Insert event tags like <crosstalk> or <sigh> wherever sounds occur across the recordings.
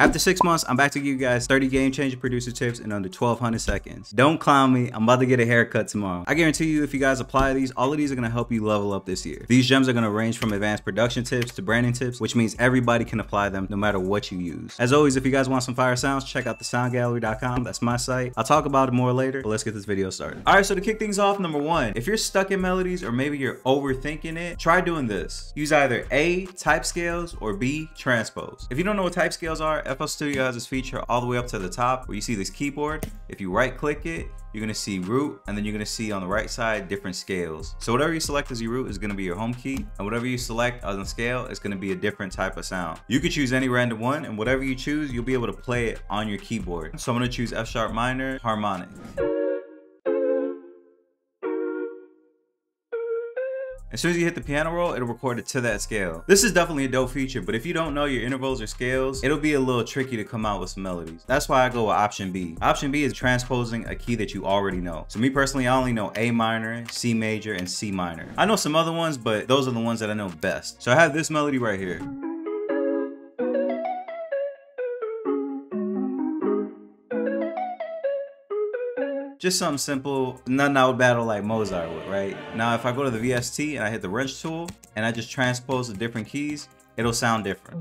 After six months, I'm back to give you guys 30 game changer producer tips in under 1200 seconds. Don't clown me, I'm about to get a haircut tomorrow. I guarantee you if you guys apply these, all of these are gonna help you level up this year. These gems are gonna range from advanced production tips to branding tips, which means everybody can apply them no matter what you use. As always, if you guys want some fire sounds, check out the soundgallery.com. That's my site. I'll talk about it more later, but let's get this video started. All right, so to kick things off, number one, if you're stuck in melodies or maybe you're overthinking it, try doing this. Use either A, type scales, or B, transpose. If you don't know what type scales are, FL Studio has this feature all the way up to the top where you see this keyboard. If you right click it, you're gonna see root and then you're gonna see on the right side different scales. So whatever you select as your root is gonna be your home key and whatever you select as a scale is gonna be a different type of sound. You could choose any random one and whatever you choose, you'll be able to play it on your keyboard. So I'm gonna choose F sharp minor harmonic. As soon as you hit the piano roll, it'll record it to that scale. This is definitely a dope feature, but if you don't know your intervals or scales, it'll be a little tricky to come out with some melodies. That's why I go with option B. Option B is transposing a key that you already know. So me personally, I only know A minor, C major, and C minor. I know some other ones, but those are the ones that I know best. So I have this melody right here. Just something simple, nothing I would battle like Mozart would, right? Now, if I go to the VST and I hit the wrench tool and I just transpose the different keys, it'll sound different.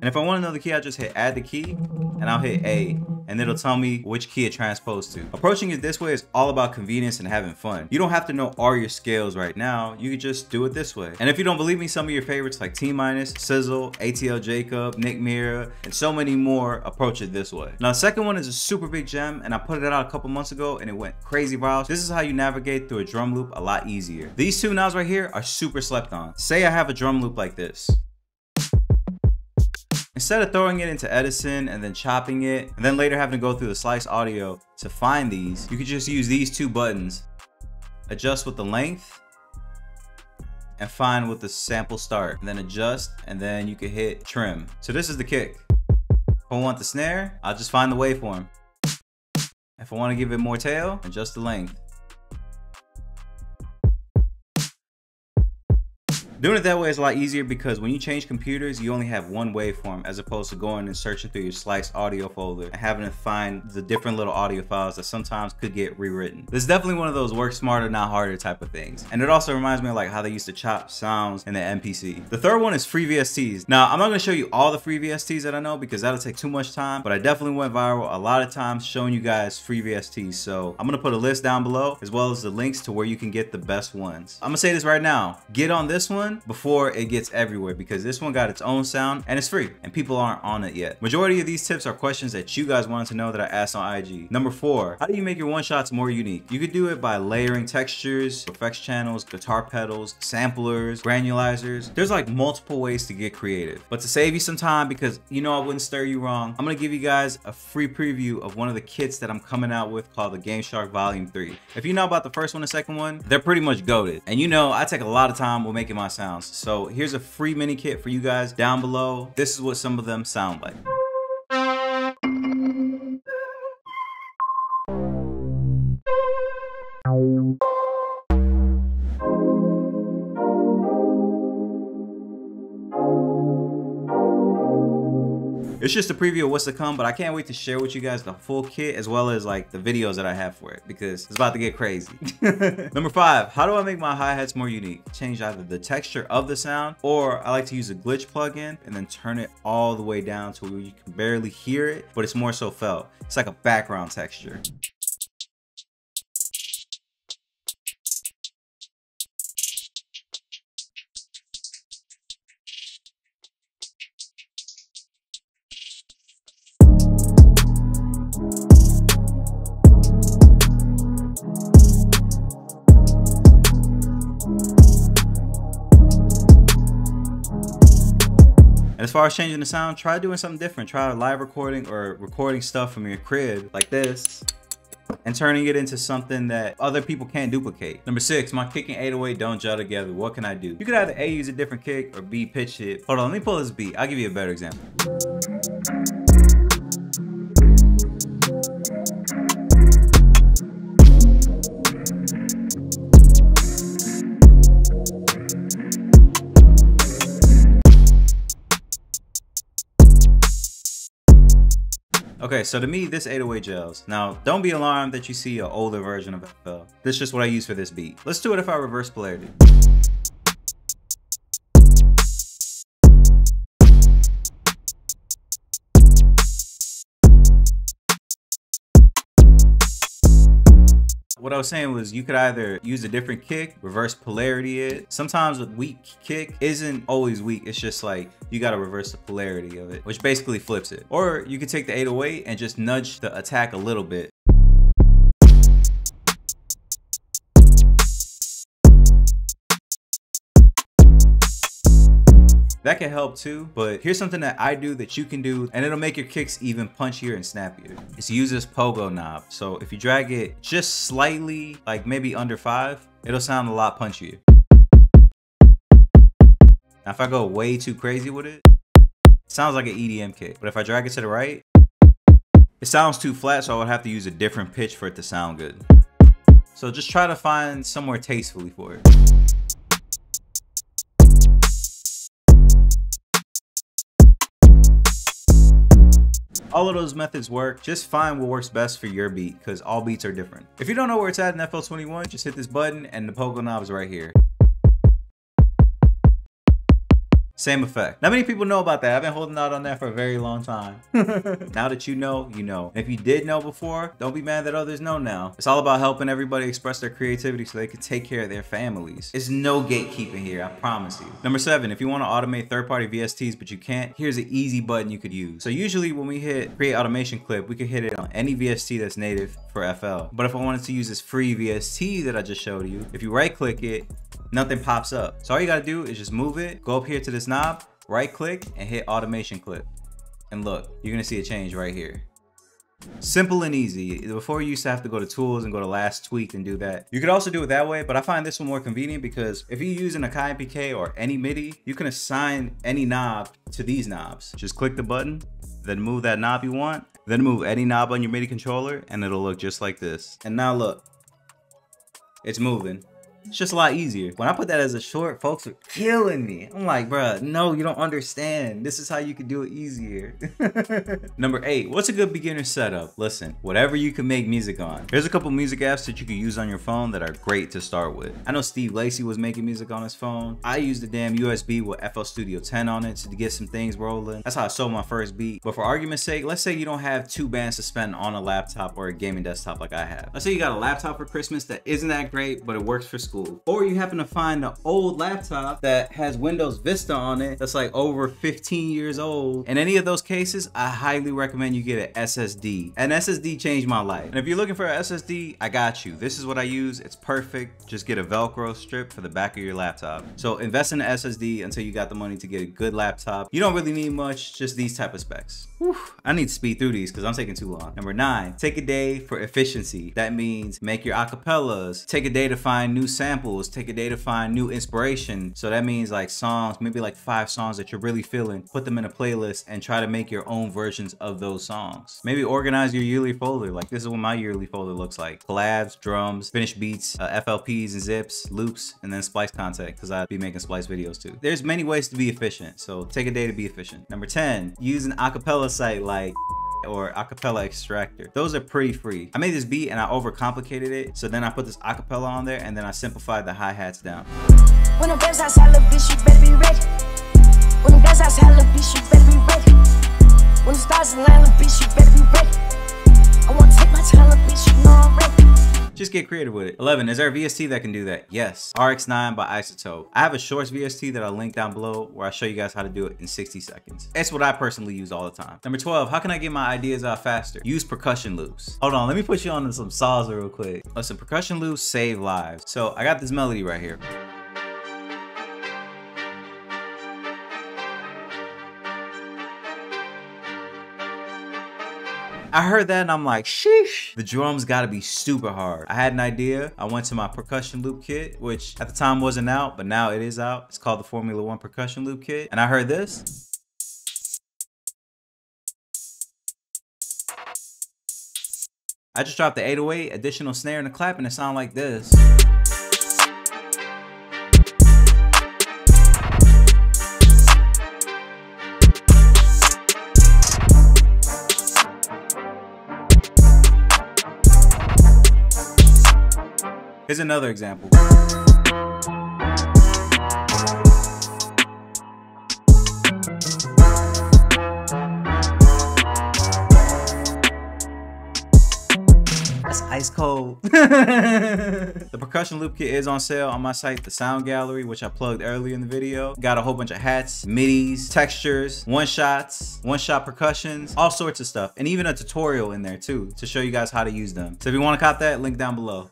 And if I want to know the key, I just hit add the key and I'll hit A and it'll mm-hmm. tell me which key it transposed to. Approaching it this way is all about convenience and having fun. You don't have to know all your scales right now. You can just do it this way. And if you don't believe me, some of your favorites like T minus, Sizzle, ATL Jacob, Nick Mira, and so many more approach it this way. Now, the second one is a super big gem and I put it out a couple months ago and it went crazy viral. This is how you navigate through a drum loop a lot easier. These two knobs right here are super slept on. Say I have a drum loop like this. Instead of throwing it into Edison and then chopping it, and then later having to go through the slice audio to find these, you could just use these two buttons, adjust with the length, and find with the sample start, and then adjust, and then you can hit trim. So this is the kick. If I want the snare, I'll just find the waveform. If I want to give it more tail, adjust the length. Doing it that way is a lot easier because when you change computers, you only have one waveform as opposed to going and searching through your slice audio folder and having to find the different little audio files that sometimes could get rewritten. This is definitely one of those work smarter, not harder type of things. And it also reminds me of like how they used to chop sounds in the MPC. The third one is free VSTs. Now, I'm not gonna show you all the free VSTs that I know because that'll take too much time, but I definitely went viral a lot of times showing you guys free VSTs. So I'm gonna put a list down below as well as the links to where you can get the best ones. I'm gonna say this right now, get on this one one before it gets everywhere because this one got its own sound and it's free and people aren't on it yet. Majority of these tips are questions that you guys wanted to know that I asked on IG. Number four, how do you make your one shots more unique? You could do it by layering textures, effects channels, guitar pedals, samplers, granulizers. There's like multiple ways to get creative. But to save you some time because you know I wouldn't stir you wrong, I'm gonna give you guys a free preview of one of the kits that I'm coming out with called the Gameshark Volume 3. If you know about the first one and second one, they're pretty much goaded. And you know I take a lot of time with making my sound sounds. So here's a free mini kit for you guys down below. This is what some of them sound like. It's just a preview of what's to come, but I can't wait to share with you guys the full kit as well as like the videos that I have for it because it's about to get crazy. <laughs> Number five, how do I make my hi-hats more unique? Change either the texture of the sound or I like to use a glitch plugin and then turn it all the way down to where you can barely hear it, but it's more so felt. It's like a background texture. Far as changing the sound, try doing something different. Try live recording or recording stuff from your crib like this and turning it into something that other people can't duplicate. Number six, my kick and 808 don't gel together. What can I do? You could either A, use a different kick or B, pitch it. Hold on, let me pull this beat. I'll give you a better example. Okay, so to me, this 808 gels. Now, don't be alarmed that you see an older version of FL. This is just what I use for this beat. Let's do it if I reverse polarity. What I was saying was you could either use a different kick, reverse polarity it. Sometimes a weak kick isn't always weak. It's just like you got to reverse the polarity of it, which basically flips it. Or you could take the 808 and just nudge the attack a little bit. That can help too, but here's something that I do that you can do and it'll make your kicks even punchier and snappier. Is use this pogo knob. So if you drag it just slightly, like maybe under five, it'll sound a lot punchier. Now if I go way too crazy with it, it sounds like an EDM kick. But if I drag it to the right, it sounds too flat, so I would have to use a different pitch for it to sound good. So just try to find somewhere tastefully for it. All of those methods work. Just find what works best for your beat because all beats are different. If you don't know where it's at in FL21, just hit this button and the pogo knob is right here. Same effect. Not many people know about that. I've been holding out on that for a very long time. <laughs> now that you know, you know. And if you did know before, don't be mad that others know now. It's all about helping everybody express their creativity so they can take care of their families. It's no gatekeeping here, I promise you. Number seven, if you want to automate third-party VSTs but you can't, here's an easy button you could use. So usually when we hit create automation clip, we could hit it on any VST that's native for FL. But if I wanted to use this free VST that I just showed you, if you right click it, nothing pops up. So all you gotta do is just move it, go up here to this knob, right click and hit automation clip. And look, you're gonna see a change right here. Simple and easy. Before you used to have to go to tools and go to last tweak and do that. You could also do it that way, but I find this one more convenient because if you're using a Akai MPK or any MIDI, you can assign any knob to these knobs. Just click the button, then move that knob you want, then move any knob on your MIDI controller and it'll look just like this. And now look, it's moving. It's just a lot easier. When I put that as a short, folks are killing me. I'm like, bruh, no, you don't understand. This is how you can do it easier. <laughs> Number eight, what's a good beginner setup? Listen, whatever you can make music on. There's a couple music apps that you can use on your phone that are great to start with. I know Steve Lacy was making music on his phone. I used the damn USB with FL Studio 10 on it to get some things rolling. That's how I sold my first beat. But for argument's sake, let's say you don't have two bands to spend on a laptop or a gaming desktop like I have. Let's say you got a laptop for Christmas that isn't that great, but it works for school school. Or you happen to find an old laptop that has Windows Vista on it that's like over 15 years old. In any of those cases, I highly recommend you get an SSD. An SSD changed my life. And if you're looking for an SSD, I got you. This is what I use. It's perfect. Just get a Velcro strip for the back of your laptop. So invest in an SSD until you got the money to get a good laptop. You don't really need much, just these type of specs. Whew, I need to speed through these because I'm taking too long. Number nine, take a day for efficiency. That means make your acapellas. Take a day to find new samples. Take a day to find new inspiration. So that means like songs, maybe like five songs that you're really feeling. Put them in a playlist and try to make your own versions of those songs. Maybe organize your yearly folder. Like this is what my yearly folder looks like. Collabs, drums, finished beats, uh, FLPs and zips, loops, and then splice content because I'd be making splice videos too. There's many ways to be efficient. So take a day to be efficient. Number 10, use an acapella site like or acapella extractor. Those are pretty free. I made this beat and I overcomplicated it. So then I put this acapella on there and then I simplified the hi-hats down. When the outside, bitch, you better be ready. When the outside, bitch, you better be ready. When the stars align, bitch, you better be ready. I want to take my time, bitch, you know I'm ready. Just get creative with it. 11, is there a VST that can do that? Yes. RX9 by iZotope. I have a shorts VST that I'll link down below where I show you guys how to do it in 60 seconds. It's what I personally use all the time. Number 12, how can I get my ideas out faster? Use percussion loops. Hold on, let me put you on some saws real quick. Listen, percussion loops save lives. So I got this melody right here. I heard that and I'm like, sheesh. The drums gotta be super hard. I had an idea. I went to my percussion loop kit, which at the time wasn't out, but now it is out. It's called the Formula One percussion loop kit. And I heard this. I just dropped the 808, additional snare and a clap, and it sounded like this. Here's another example. That's ice cold. <laughs> the percussion loop kit is on sale on my site, the Sound Gallery, which I plugged earlier in the video. Got a whole bunch of hats, midis, textures, one shots, one shot percussions, all sorts of stuff, and even a tutorial in there too to show you guys how to use them. So if you want to cop that, link down below.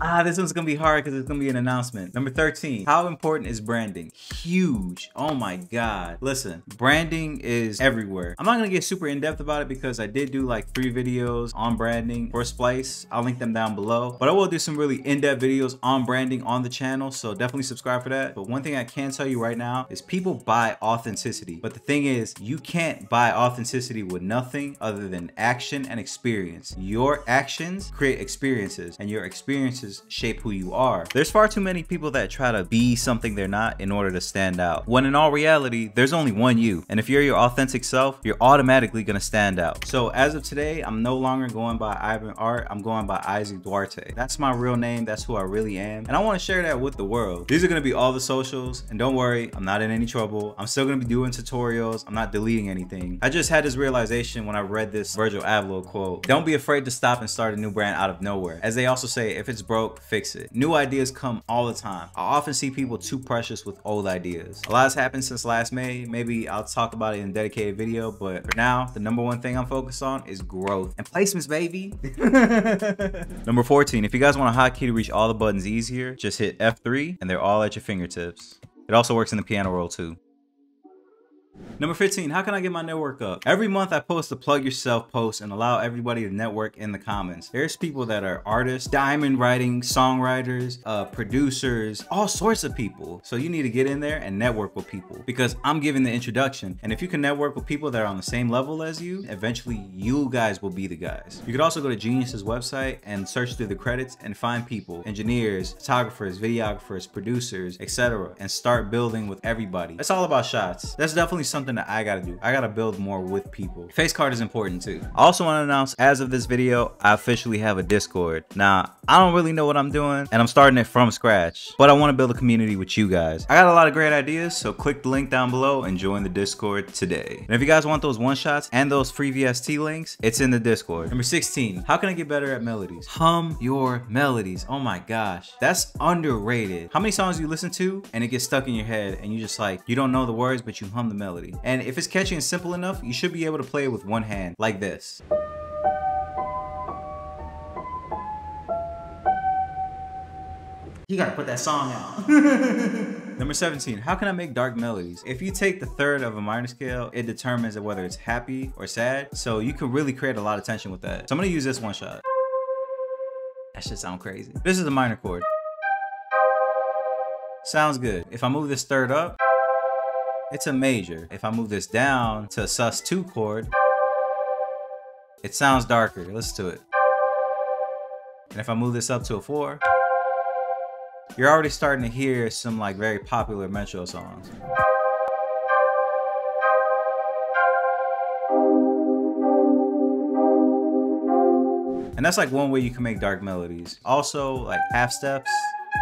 Ah, this one's gonna be hard because it's gonna be an announcement. Number 13, how important is branding? Huge. Oh my God. Listen, branding is everywhere. I'm not gonna get super in depth about it because I did do like three videos on branding for Splice. I'll link them down below, but I will do some really in-depth videos on branding on the channel. So definitely subscribe for that. But one thing I can tell you right now is people buy authenticity. But the thing is, you can't buy authenticity with nothing other than action and experience. Your actions create experiences and your experience experiences shape who you are. There's far too many people that try to be something they're not in order to stand out. When in all reality, there's only one you. And if you're your authentic self, you're automatically gonna stand out. So as of today, I'm no longer going by IBeenArt, I'm going by Isaac Duarte. That's my real name, that's who I really am. And I wanna share that with the world. These are gonna be all the socials, and don't worry, I'm not in any trouble. I'm still gonna be doing tutorials, I'm not deleting anything. I just had this realization when I read this Virgil Abloh quote. Don't be afraid to stop and start a new brand out of nowhere. As they also say, if it's broke, fix it. New ideas come all the time. I often see people too precious with old ideas. A lot has happened since last May. Maybe I'll talk about it in a dedicated video, but for now, the number one thing I'm focused on is growth and placements, baby. <laughs> number 14, if you guys want a hotkey to reach all the buttons easier, just hit F3 and they're all at your fingertips. It also works in the piano roll too. Number 15, how can I get my network up? Every month I post a plug yourself post and allow everybody to network in the comments. There's people that are artists, diamond writing, songwriters, uh, producers, all sorts of people. So you need to get in there and network with people because I'm giving the introduction. And if you can network with people that are on the same level as you, eventually you guys will be the guys. You could also go to Genius's website and search through the credits and find people, engineers, photographers, videographers, producers, etc. and start building with everybody. It's all about shots. That's definitely something something that I gotta do. I gotta build more with people. Face card is important too. I also want to announce as of this video, I officially have a Discord. Now, I don't really know what I'm doing and I'm starting it from scratch, but I want to build a community with you guys. I got a lot of great ideas, so click the link down below and join the Discord today. And if you guys want those one shots and those free VST links, it's in the Discord. Number 16, how can I get better at melodies? Hum your melodies. Oh my gosh, that's underrated. How many songs you listen to and it gets stuck in your head and you just like, you don't know the words, but you hum the melody. And if it's catchy and simple enough, you should be able to play it with one hand, like this. You gotta put that song out. <laughs> Number 17, how can I make dark melodies? If you take the third of a minor scale, it determines whether it's happy or sad. So you can really create a lot of tension with that. So I'm gonna use this one shot. That should sound crazy. This is a minor chord. Sounds good. If I move this third up, it's a major. If I move this down to a sus2 chord, it sounds darker. Listen to it. And if I move this up to a four, you're already starting to hear some like very popular Metro songs. And that's like one way you can make dark melodies. Also like half steps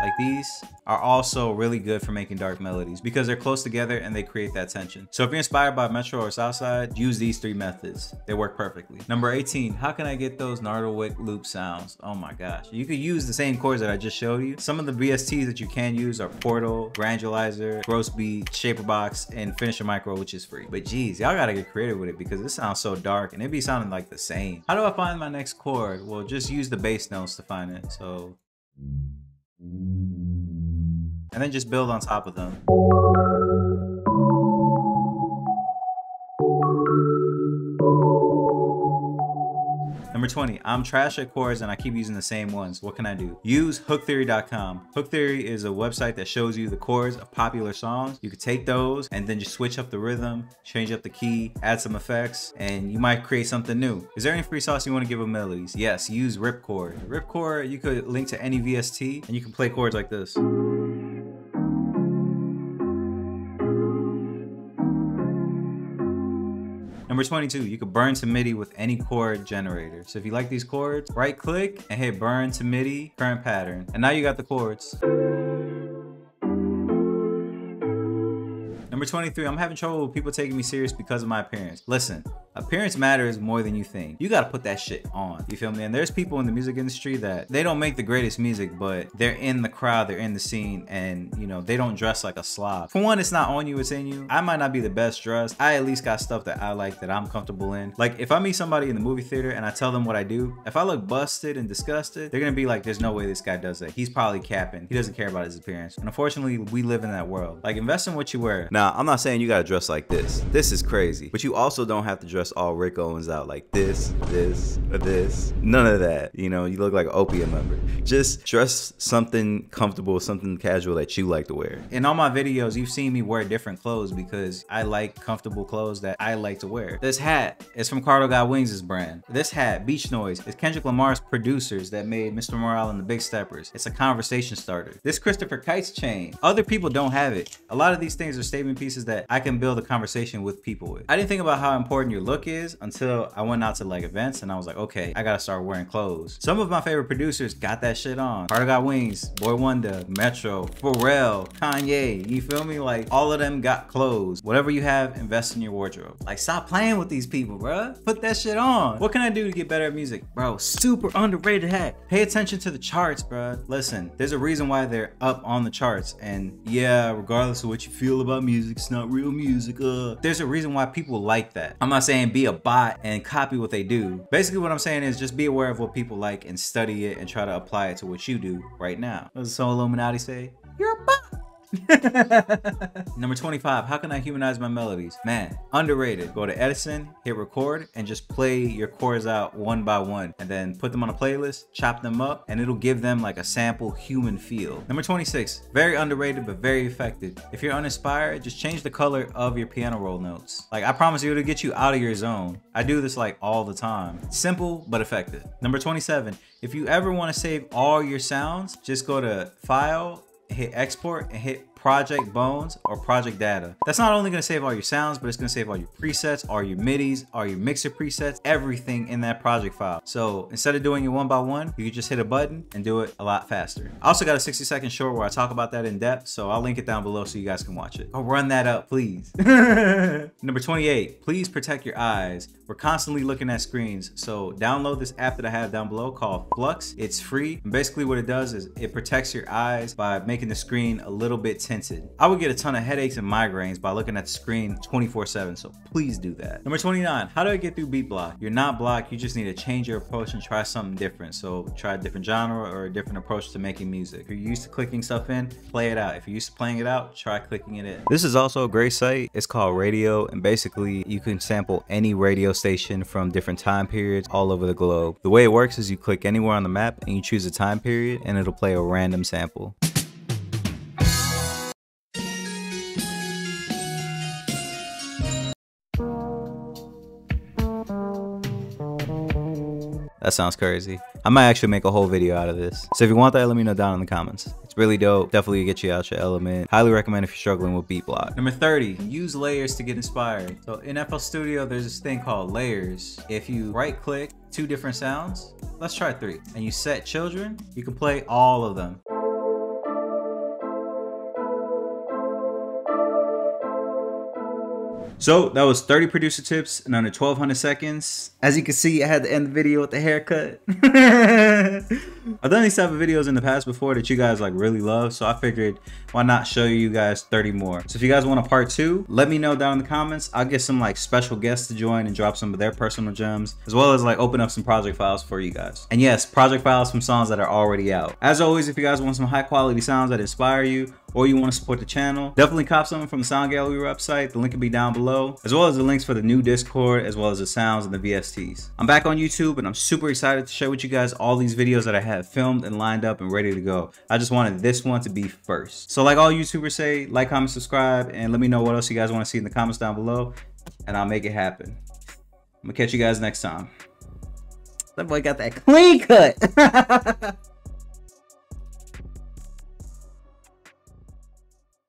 like these are also really good for making dark melodies because they're close together and they create that tension. So if you're inspired by Metro or Southside, use these three methods. They work perfectly. Number 18, how can I get those Naruto loop sounds? Oh my gosh. You could use the same chords that I just showed you. Some of the VSTs that you can use are Portal, Granulizer, Gross Beat, Shaperbox, and Finisher Micro, which is free. But geez, y'all gotta get creative with it because this sounds so dark and it'd be sounding like the same. How do I find my next chord? Well, just use the bass notes to find it. So and then just build on top of them. Number 20, I'm trash at chords and I keep using the same ones. What can I do? Use hooktheory.com. Hook Theory is a website that shows you the chords of popular songs. You could take those and then just switch up the rhythm, change up the key, add some effects, and you might create something new. Is there any free sauce you want to give with melodies? Yes, use Ripchord. Ripchord, you could link to any VST and you can play chords like this. Number 22, you can burn to MIDI with any chord generator. So if you like these chords, right click and hit burn to MIDI current pattern. And now you got the chords. Number 23, I'm having trouble with people taking me serious because of my appearance. Listen, appearance matters more than you think. You gotta put that shit on. You feel me? And there's people in the music industry that they don't make the greatest music, but they're in the crowd, they're in the scene, and you know, they don't dress like a slob. For one, it's not on you, it's in you. I might not be the best dressed. I at least got stuff that I like that I'm comfortable in. Like if I meet somebody in the movie theater and I tell them what I do, if I look busted and disgusted, they're gonna be like, there's no way this guy does that. He's probably capping. He doesn't care about his appearance. And unfortunately, we live in that world. Like invest in what you wear. Now, I'm not saying you gotta dress like this. This is crazy. But you also don't have to dress all Rick Owens out like this, this, this. None of that. You know, you look like an opium member. Just dress something comfortable, something casual that you like to wear. In all my videos, you've seen me wear different clothes because I like comfortable clothes that I like to wear. This hat is from Cardo Got Wings' brand. This hat, Beach Noise, is Kendrick Lamar's producers that made Mr. Morale and the Big Steppers. It's a conversation starter. This Christopher Kites chain, other people don't have it. A lot of these things are statement pieces that I can build a conversation with people with. I didn't think about how important your look is until I went out to like events and I was like, okay, I gotta start wearing clothes. Some of my favorite producers got that shit on. Cardo Got Wings, Boy Wonder, Metro, Pharrell, Kanye, you feel me? Like all of them got clothes. Whatever you have, invest in your wardrobe. Like stop playing with these people, bruh. Put that shit on. What can I do to get better at music? Bro, super underrated hack. Pay attention to the charts, bruh. Listen, there's a reason why they're up on the charts. And yeah, regardless of what you feel about music, it's not real music. Uh, there's a reason why people like that. I'm not saying be a bot and copy what they do. Basically, what I'm saying is just be aware of what people like and study it and try to apply it to what you do right now. What does some Illuminati say? <laughs> Number 25, how can I humanize my melodies? Man, underrated. Go to Edison, hit record, and just play your chords out one by one. And then put them on a playlist, chop them up, and it'll give them like a sample human feel. Number 26, very underrated but very effective. If you're uninspired, just change the color of your piano roll notes. Like I promise you, it'll get you out of your zone. I do this like all the time. Simple but effective. Number 27, if you ever want to save all your sounds, just go to File, hit export and hit project bones or project data. That's not only gonna save all your sounds, but it's gonna save all your presets, all your MIDIs, all your mixer presets, everything in that project file. So instead of doing it one by one, you can just hit a button and do it a lot faster. I also got a 60 second short where I talk about that in depth, so I'll link it down below so you guys can watch it. I'll run that up, please. <laughs> Number 28, please protect your eyes. We're constantly looking at screens, so download this app that I have down below called Flux. It's free, and basically what it does is it protects your eyes by making the screen a little bit tinted. I would get a ton of headaches and migraines by looking at the screen 24-7, so please do that. Number 29, how do I get through beat block? You're not blocked, you just need to change your approach and try something different. So try a different genre or a different approach to making music. If you're used to clicking stuff in, play it out. If you're used to playing it out, try clicking it in. This is also a great site. It's called Radiooooo, and basically you can sample any radio station from different time periods all over the globe. The way it works is you click anywhere on the map and you choose a time period and it'll play a random sample. That sounds crazy. I might actually make a whole video out of this. So if you want that, let me know down in the comments. It's really dope. Definitely get you out your element. Highly recommend if you're struggling with beat block. Number 30, use layers to get inspired. So in FL Studio, there's this thing called layers. If you right click two different sounds, let's try three, and you set children, you can play all of them. So that was 30 producer tips in under 1200 seconds. As you can see, I had to end the video with the haircut. <laughs> I've done these type of videos in the past before that you guys like really love. So I figured why not show you guys 30 more. So if you guys want a part two, let me know down in the comments. I'll get some like special guests to join and drop some of their personal gems, as well as like open up some project files for you guys. And yes, project files from songs that are already out. As always, if you guys want some high quality sounds that inspire you, or you want to support the channel, definitely cop something from the Sound Gallery website. The link will be down below, as well as the links for the new Discord, as well as the sounds and the VSTs. I'm back on YouTube and I'm super excited to share with you guys all these videos that I have filmed and lined up and ready to go. I just wanted this one to be first. So like all YouTubers say, like, comment, subscribe, and let me know what else you guys want to see in the comments down below, and I'll make it happen. I'm gonna catch you guys next time. That boy got that clean cut. <laughs>